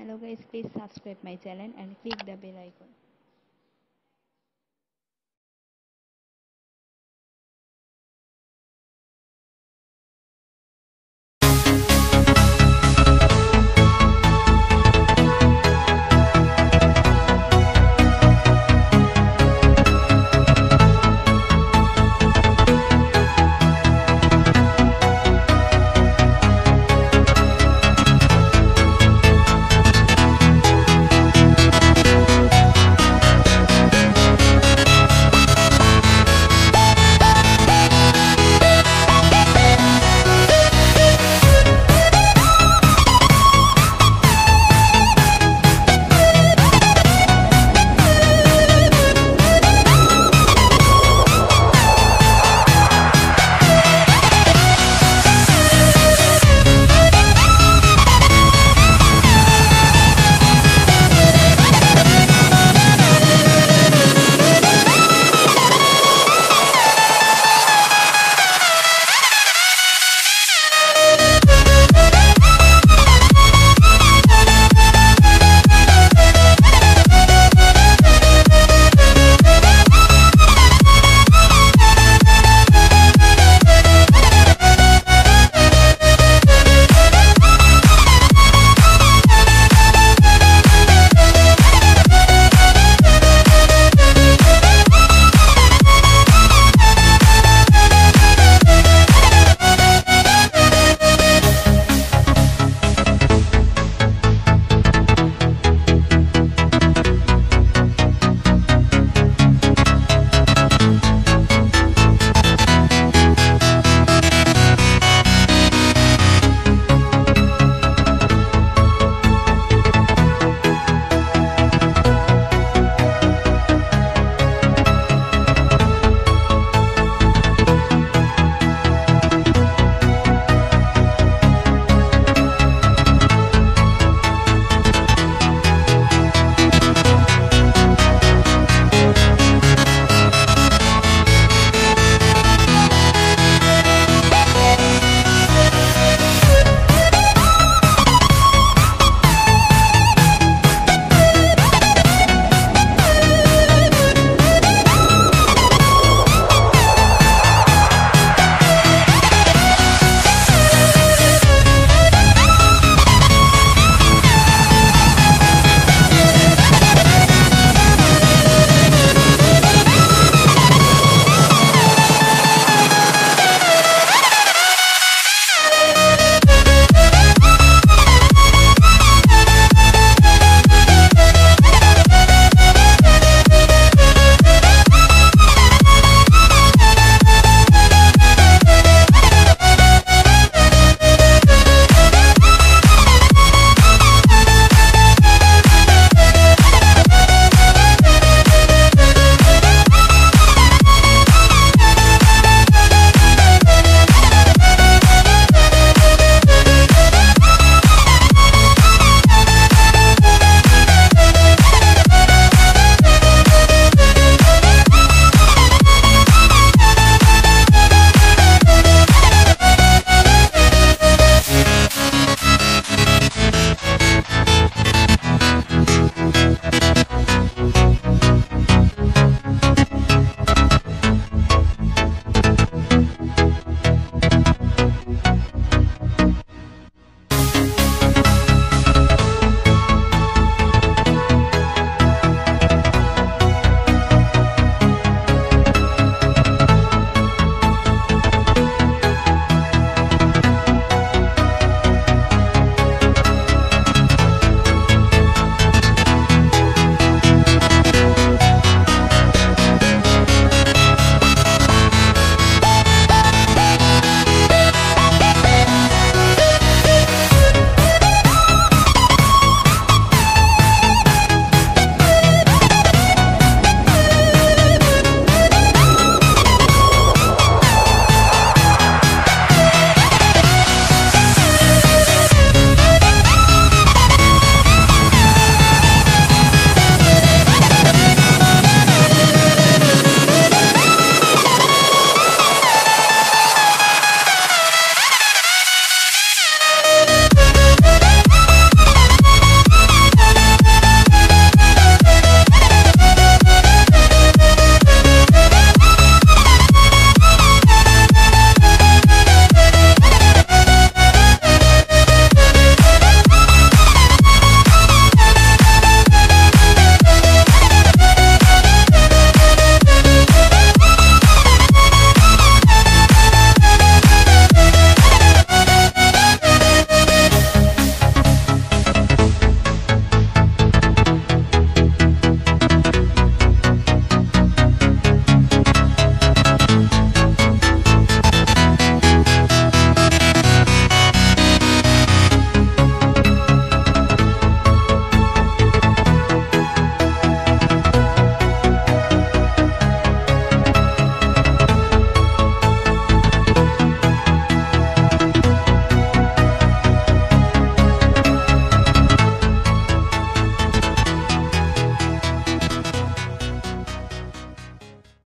Hello guys, please subscribe my channel and click the bell icon.